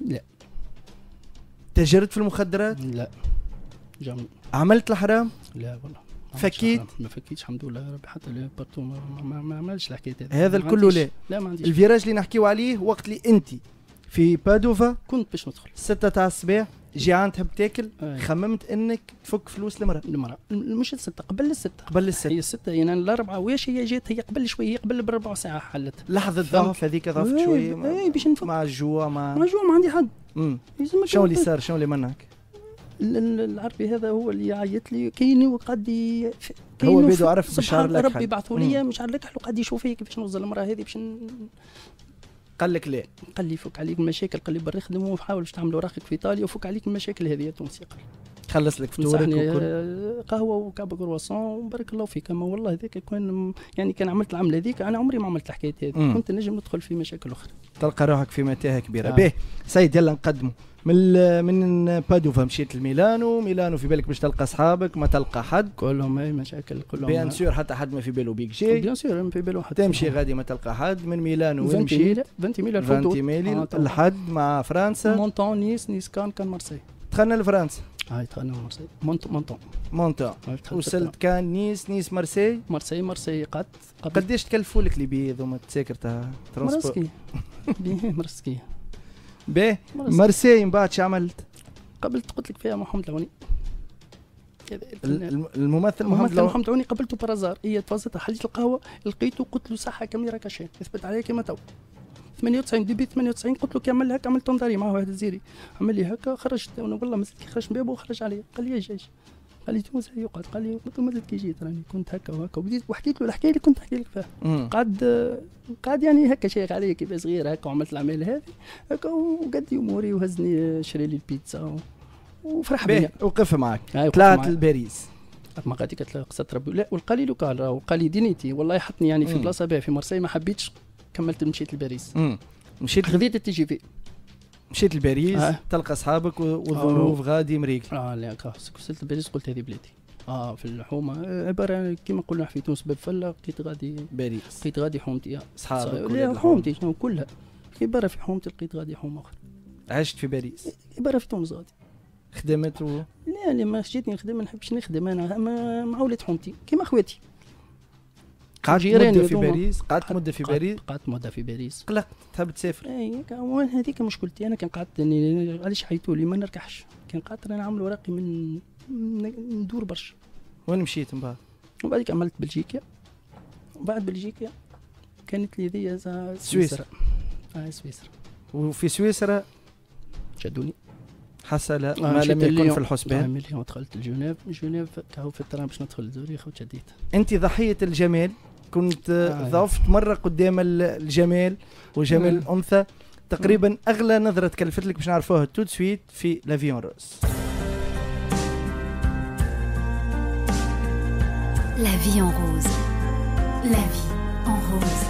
لا. تاجرت في المخدرات؟ لا. جامي عملت الحرام؟ لا والله. فكيت؟ ما فكيتش الحمد لله ربي. حتى لي بارتو ما, ما, ما عملش الحكاية هذا ما الكل لا. لا ما عنديش. الفيراج اللي نحكيو عليه وقت اللي انت في بادوفا كنت باش ندخل. ستة تاع الصباح. جيعان تحب تاكل أي. خممت إنك تفك فلوس المرأة المرأة مش الستة قبل الستة. قبل الست هي الستة يعني الأربعة وياش هي جات؟ هي قبل شوية هي قبل بربع ساعة حلت. لحظة فهمت. ضعف هذيك ضعفت إيه، شوية مع- إيه، باش نفك. مع الجوع مع ما جوا ما عندي حد. مم. يلزمك شنو اللي صار؟ شنو اللي منعك؟ ال- ال- العربي هذا هو اللي عيط لي كاين وقعد هو بيدو عرف بشار سبحان لك ربي. بعثوا لي مش عارف لك وقعد يشوف هيك باش نوصل المراه هذه باش قال لك لا. قال لي فك عليك المشاكل قال لي بري خدم وحاول باش تعملوا راقك في إيطاليا وفك عليك المشاكل هذه يا تونسي. قال خلص لك فطورك آه، قهوة وكعب كرواسون وبارك الله فيك. أما والله هذاك كان يعني كان عملت العمله هذيك أنا عمري ما عملت الحكاية هذه. كنت نجم ندخل في مشاكل أخرى. تلقى روحك في متاهة كبيرة. آه. باهي. سيد يلا نقدموا. من من بادوفا مشيت لميلانو ميلانو في بالك باش تلقى أصحابك ما تلقى حد. كلهم أي مشاكل كلهم. بيان سور حتى حد ما في باله بيك جاي بيان سور ما في بالو حد. تمشي غادي ما تلقى حد من ميلانو وين 20 مشيت؟ ميلا 20 ميلا فانتي ميلي آه،. الحد مع فرنسا. مونتون نيس نيس كان كان مارسي. دخلنا لفرنسا. هاي دخلنا مارسي. مونتون. مونتون. وصلت كان نيس نيس مارسي. مارسي مارسي قبل قديش تكلفوا لك ليبي ذوما التساكر تاع ترونسبور؟ مرسكي بيه مرسكي مرسكي. مارسي من بعد شو عملت؟ قبلت قلت لك فيها محمد العوني. الممثل محمد لو محمد العوني قبلته برازار هي تفزت حليت القهوة. لقيته قلت له صحه كاميرا كاشين يثبت عليا كما تو. 98 ديبي 98 قلت له لي هكا عملت داري معاه واحد الزيري. عمل لي هكا خرجت. وأنا والله ما زلت كي خرجت من بابه وخرج علي قال لي جيش قال لي تونس يقعد قال لي قلت له ما زلت كي جيت راني كنت هكا وهكا. وبديت وحكيت له الحكاية اللي كنت نحكي لك فيها. قعد قعد يعني هكا شيخ علي كيف صغير هكا وعملت العمل هذه هكا وقد أموري وهزني شري لي البيتزا وفرح بيا. وقف معك طلعت. لباريس. ما له قصة ربي. لا والقليل وقال راه وقال لي دينيتي. والله حطني يعني في. بلاصة باهية في مرسي ما حبيتش كملت مشيت لباريس. مشيت خذيت التي جي في. مشيت لباريس آه. تلقى أصحابك والظروف غادي مريق آه لا وصلت لباريس قلت هذه بلادي آه في الحومة. آه، عباره كيما نقولوا في تونس باب فله لقيت غادي باريس. لقيت غادي حومتي. آه. أصحابك لا ولاد حومتي شنو كلها. برا في حومتي لقيت غادي حومه أخرى. عشت في باريس. برا في تونس غادي. خدمت و... لا لا ما جيتني نخدم ما نحبش نخدم أنا مع ولاد حومتي. كيما خواتي. قعدت مدة في. باريس قعدت مدة في باريس. قعدت- مدة في باريس. قلقت تحب تسافر اي هذيك مشكلتي أنا كان قعدت يعني علاش حيتوا لي؟ ما نركحش كان قعدت أنا نعمل ورقي من ندور برشا. وين مشيت من بعد؟ وبعدك عملت بلجيكا. وبعد بلجيكا كانت لي ذي سويسرا. آه سويسرا. وفي سويسرا؟ شدوني. حصل آه، ما لم يكن. في الحسبان. اليوم دخلت لجنيف. جنيف كهو في الترام باش ندخل لزوريخ وتشديت. أنت ضحية الجمال. كنت آه. ضعفت مرة قدام ال- الجمال وجمال آه. الأنثى تقريبا أغلى نظرة تكلفت لك باش نعرفوها تو سويت في la vie en rose La vie en rose. La vie en rose.